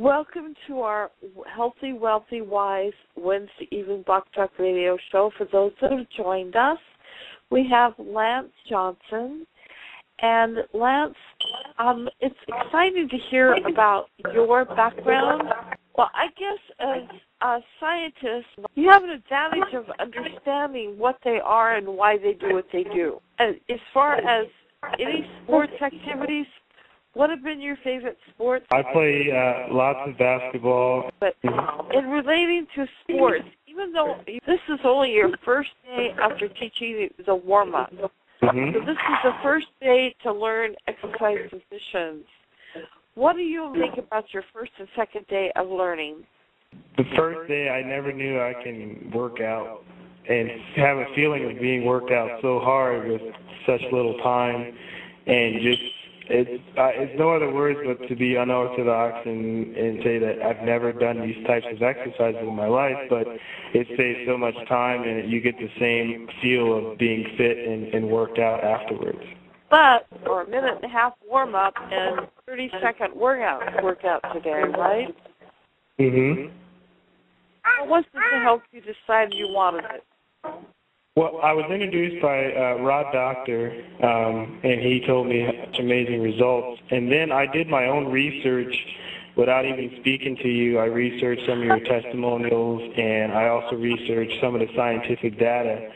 Welcome to our Healthy, Wealthy, Wise Wednesday evening Blog Talk Radio show. For those that have joined us, we have Lance Johnson. And Lance, um, it's exciting to hear about your background. Well, I guess as a scientist, you have an advantage of understanding what they are and why they do what they do. As far as any sports activities, what have been your favorite sports? I play uh, lots of basketball. But in relating to sports, even though this is only your first day after teaching the warm up, Mm-hmm. so this is the first day to learn exercise positions. What do you think about your first and second day of learning? The first day, I never knew I can work out and have a feeling of being worked out so hard with such little time, and just it's uh, it's no other words but to be unorthodox and and say that I've never done these types of exercises in my life, but it saves so much time and you get the same feel of being fit and, and worked out afterwards. But for a minute and a half warm up and 30 second workout workout today, right? Mhm. What was it to help you decide you wanted it? Well, I was introduced by uh, Rod Doctor, um, and he told me amazing results. And then I did my own research without even speaking to you. I researched some of your testimonials, and I also researched some of the scientific data.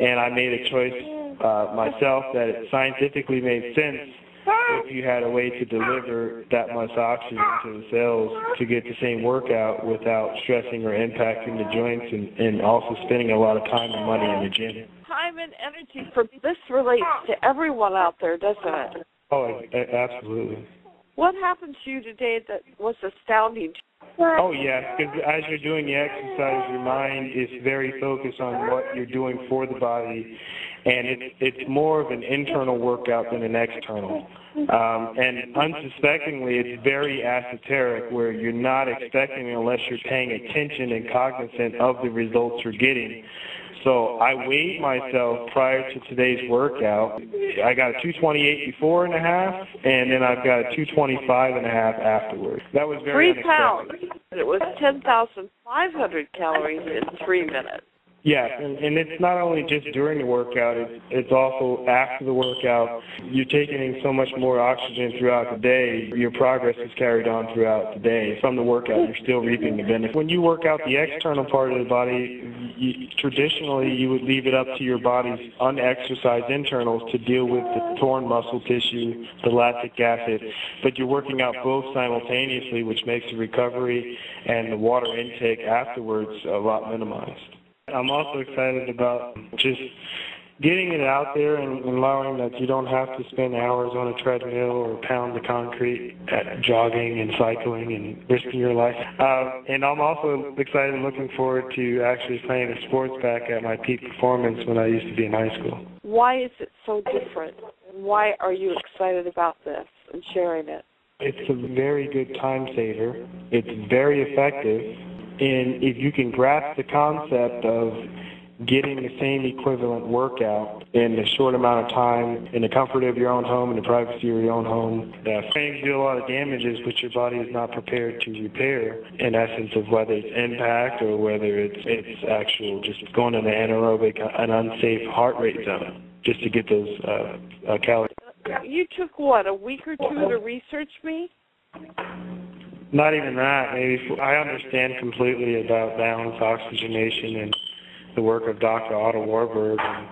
And I made a choice uh, myself that it scientifically made sense if you had a way to deliver that much oxygen to the cells to get the same workout without stressing or impacting the joints and, and also spending a lot of time and money in the gym. Time and energy for this relates to everyone out there, doesn't it? Oh, absolutely. What happened to you today that was astounding? Oh, yes, because as you're doing the exercise, your mind is very focused on what you're doing for the body, and it's it's more of an internal workout than an external. Um, and unsuspectingly, it's very esoteric, where you're not expecting unless you're paying attention and cognizant of the results you're getting. So I weighed myself prior to today's workout. I got a 228 before and a half, and then I've got a 225 and a half afterwards. That was very Three pounds. It was 10,500 calories in three minutes. Yes, and, and it's not only just during the workout, it's, it's also after the workout. You're taking in so much more oxygen throughout the day. Your progress is carried on throughout the day. From the workout, you're still reaping the benefits. When you work out the external part of the body, you, traditionally you would leave it up to your body's unexercised internals to deal with the torn muscle tissue, the lactic acid, but you're working out both simultaneously, which makes the recovery and the water intake afterwards a lot minimized. I'm also excited about just getting it out there and allowing that you don't have to spend hours on a treadmill or pound the concrete at jogging and cycling and risking your life. Uh, and I'm also excited and looking forward to actually playing the sports back at my peak performance when I used to be in high school. Why is it so different? Why are you excited about this and sharing it? It's a very good time saver. It's very effective. And if you can grasp the concept of getting the same equivalent workout in a short amount of time in the comfort of your own home, in the privacy of your own home, the things do a lot of damages which your body is not prepared to repair in essence of whether it's impact or whether it's it's actual just going in an anaerobic, an unsafe heart rate zone just to get those uh, uh, calories. You took what, a week or two to research me? Not even that. Maybe I understand completely about balanced oxygenation and the work of Dr. Otto Warburg and,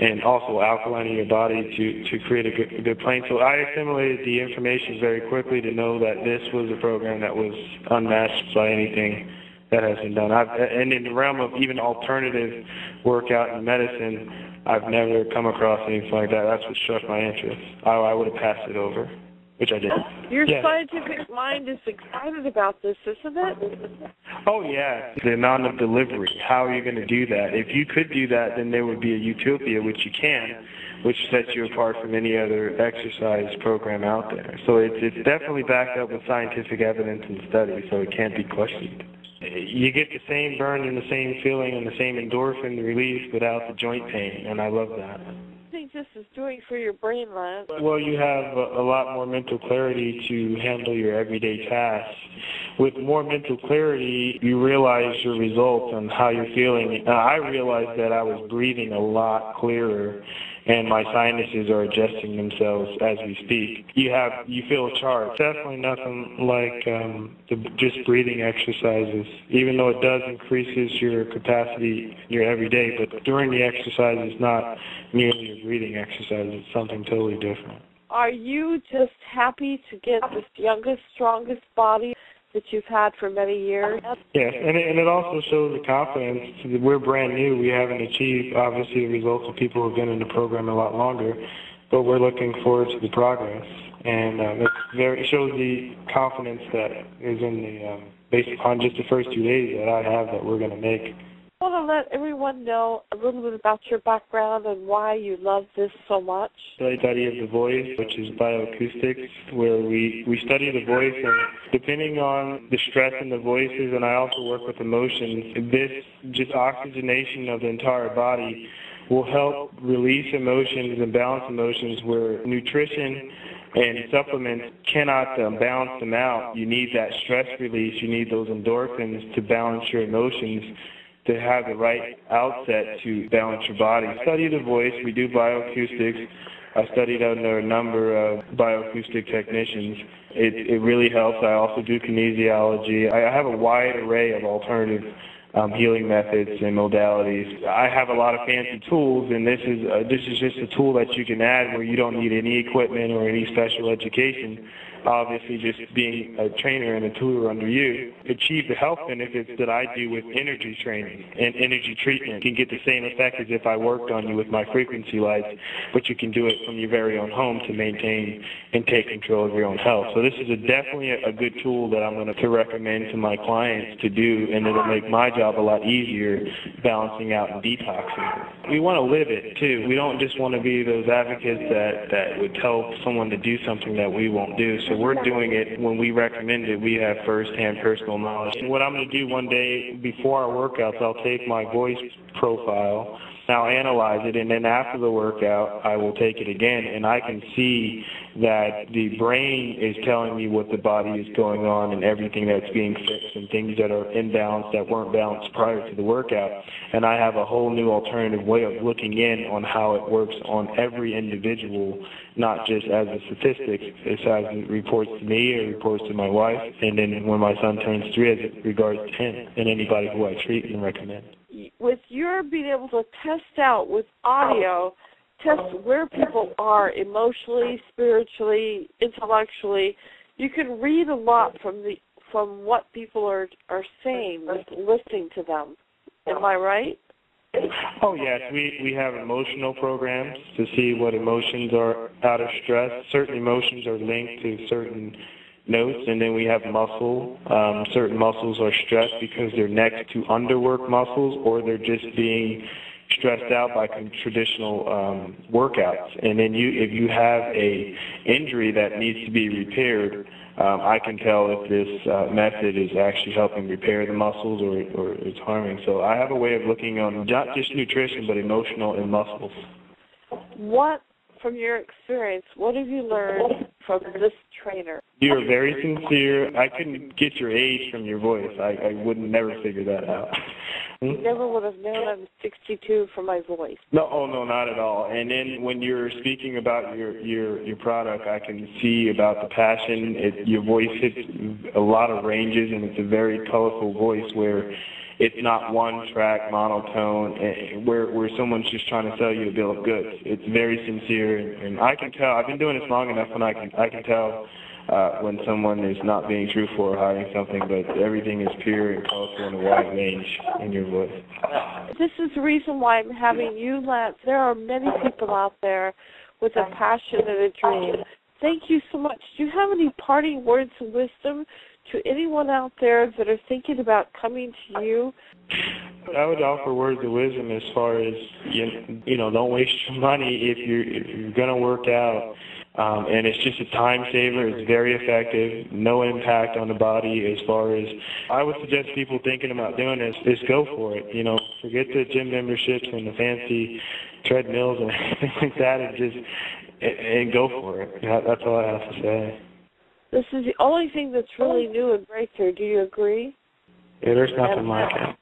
and also alkalining your body to, to create a good, good plane. So I assimilated the information very quickly to know that this was a program that was unmatched by anything that has been done. I've, and in the realm of even alternative workout and medicine, I've never come across anything like that. That's what struck my interest. I, I would have passed it over, which I did. Your Yes. scientific mind is excited about this, isn't it? Oh yeah, the amount of delivery. How are you going to do that? If you could do that, then there would be a utopia, which you can, which sets you apart from any other exercise program out there. So it's it's definitely backed up with scientific evidence and studies, so it can't be questioned. You get the same burn and the same feeling and the same endorphin release without the joint pain, and I love that. This is doing for your brain, Lance? Well, you have a, lot more mental clarity to handle your everyday tasks. With more mental clarity, you realize your results and how you're feeling. Uh, I realized that I was breathing a lot clearer and my sinuses are adjusting themselves as we speak. You have you feel a charge. Definitely nothing like um, the, just breathing exercises. Even though it does increases your capacity your every day, but during the exercise it's not merely a breathing exercise. It's something totally different. Are you just happy to get this youngest, strongest body that you've had for many years. Yes, and it, and it also shows the confidence. We're brand new. We haven't achieved, obviously, the results of people who've been in the program a lot longer, but we're looking forward to the progress. And um, it, very, shows the confidence that is in the, um, based upon just the first two days that I have that we're going to make. Want to let everyone know a little bit about your background and why you love this so much. I study the voice, which is bioacoustics, where we, we study the voice and depending on the stress in the voices, and I also work with emotions, this just oxygenation of the entire body will help release emotions and balance emotions where nutrition and supplements cannot um, balance them out. You need that stress release. You need those endorphins to balance your emotions to have the right outset to balance your body. Study the voice. We do bioacoustics. I studied under a number of bioacoustic technicians. It, it really helps. I also do kinesiology. I have a wide array of alternative um, healing methods and modalities. I have a lot of fancy tools, and this is uh, this is just a tool that you can add where you don't need any equipment or any special education obviously just being a trainer and a tutor under you, achieve the health benefits that I do with energy training and energy treatment. You can get the same effect as if I worked on you with my frequency lights, but you can do it from your very own home to maintain and take control of your own health. So this is a, definitely a, good tool that I'm going to recommend to my clients to do, and it'll make my job a lot easier balancing out and detoxing. We want to live it too. We don't just want to be those advocates that, that would tell someone to do something that we won't do. So we're doing it when we recommend it. We have firsthand personal knowledge. And what I'm going to do one day before our workouts, I'll take my voice profile I'll analyze it, and then after the workout, I will take it again, and I can see that the brain is telling me what the body is going on and everything that's being fixed and things that are imbalanced that weren't balanced prior to the workout. And I have a whole new alternative way of looking in on how it works on every individual, not just as a statistic. It's as it reports to me, it reports to my wife, and then when my son turns three, as it regards to him and anybody who I treat and recommend with your being able to test out with audio, test where people are emotionally, spiritually, intellectually, you can read a lot from the from what people are are saying, listening to them. Am I right? Oh yes, we we have emotional programs to see what emotions are out of stress. Certain emotions are linked to certain notes, and then we have muscle. Um, certain muscles are stressed because they're next to underwork muscles, or they're just being stressed out by traditional um, workouts. And then you, if you have a injury that needs to be repaired, um, I can tell if this uh, method is actually helping repair the muscles or, or it's harming. So I have a way of looking on not just nutrition, but emotional and muscles. What, from your experience, what have you learned from this trainer? You're very sincere. I couldn't get your age from your voice. I, I would never figure that out. You never would have known I'm 62 from my voice. No, oh no, not at all. And then when you're speaking about your your your product, I can see about the passion. It, your voice hits a lot of ranges, and it's a very colorful voice where it's not one track monotone where where someone's just trying to sell you a bill of goods. It's very sincere, and, and I can tell. I've been doing this long enough, and I can I can tell uh, when someone is not being truthful or hiding something, but everything is pure and colorful and a wide range in your voice. This is the reason why I'm having you, Lance. There are many people out there with a passion and a dream. Thank you so much. Do you have any parting words of wisdom to anyone out there that are thinking about coming to you? I would offer words of wisdom as far as you, you know, don't waste your money if you're if you're going to work out um, and it's just a time saver. It's very effective. No impact on the body as far as I would suggest people thinking about doing this is go for it. You know, forget the gym memberships and the fancy treadmills and things like that, and just and, and go for it. That's all I have to say. This is the only thing that's really oh. new and breakthrough. Do you agree? Yeah, there's nothing like it.